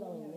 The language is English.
Lord